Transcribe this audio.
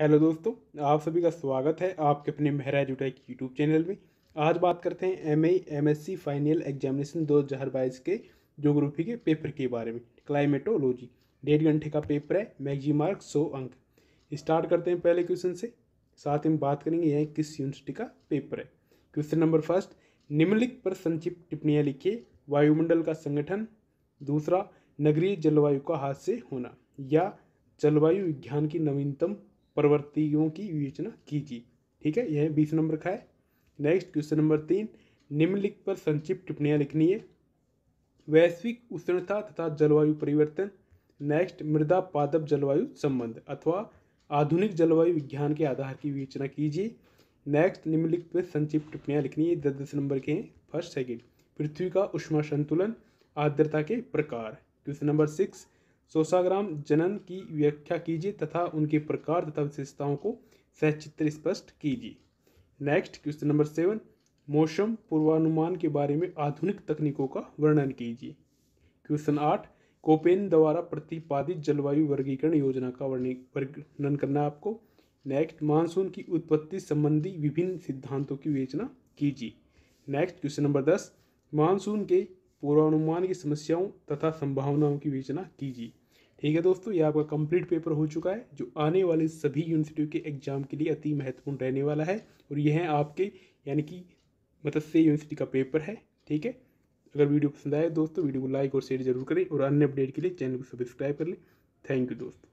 Hello दोस्तों, आप सभी का स्वागत है आपके अपने मेहरा एजुटेक यूट्यूब चैनल में। आज बात करते हैं M I M S C final examination दो हज़ार बाईस के जोग्राफी के पेपर के बारे में क्लाइमेटोलॉजी डेढ़ घंटे का पेपर है मैगजी मार्क सौ अंक। स्टार्ट करते हैं पहले क्वेश्चन से। साथ में बात करेंगे यह किस यूनिवर्सिटी का पेपर है। क्वेश्चन नंबर फ़र्स्ट निम्नलिखित पर संक्षिप्त टिप्पणियाँ लिखिए। वायुमंडल का संगठन। दूसरा, नगरीय जलवायु का हाथ से होना। या जलवायु विज्ञान की नवीनतम प्रवृत्तियों की विवेचना कीजिए। ठीक है? यह बीस नंबर का है। नेक्स्ट क्वेश्चन नंबर तीन। निम्नलिखित पर संक्षिप्त टिप्पणियाँ लिखनी है। वैश्विक उष्णता तथा जलवायु परिवर्तन। नेक्स्ट मृदा पादप जलवायु संबंध अथवा आधुनिक जलवायु विज्ञान के आधार की विवेचना कीजिए। नेक्स्ट निम्नलिखित पर संक्षिप्त टिप्पणियाँ लिखनी है। दस दस नंबर के हैं। फ़र्स्ट सेकेंड पृथ्वी का उष्मा संतुलन, आर्द्रता के प्रकार। क्वेश्चन नंबर सिक्स सोसाग्राम जनन की व्याख्या कीजिए तथा उनके प्रकार तथा विशेषताओं को सचित्र स्पष्ट कीजिए। नेक्स्ट क्वेश्चन नंबर सेवन मौसम पूर्वानुमान के बारे में आधुनिक तकनीकों का वर्णन कीजिए। क्वेश्चन आठ, कोपेन द्वारा प्रतिपादित जलवायु वर्गीकरण योजना का वर्णन करना आपको। नेक्स्ट मानसून की उत्पत्ति संबंधी विभिन्न सिद्धांतों की विवेचना कीजिए। नेक्स्ट क्वेश्चन नंबर दस, मानसून के पूर्वानुमान की समस्याओं तथा संभावनाओं की विवेचना कीजिए। ठीक है दोस्तों, ये आपका कंप्लीट पेपर हो चुका है, जो आने वाले सभी यूनिवर्सिटियों के एग्ज़ाम के लिए अति महत्वपूर्ण रहने वाला है। और यह है आपके, यानी कि मत्स्य यूनिवर्सिटी का पेपर है। ठीक है? अगर वीडियो पसंद आए दोस्तों, वीडियो को लाइक और शेयर ज़रूर करें और अन्य अपडेट के लिए चैनल को सब्सक्राइब कर लें। थैंक यू दोस्तों।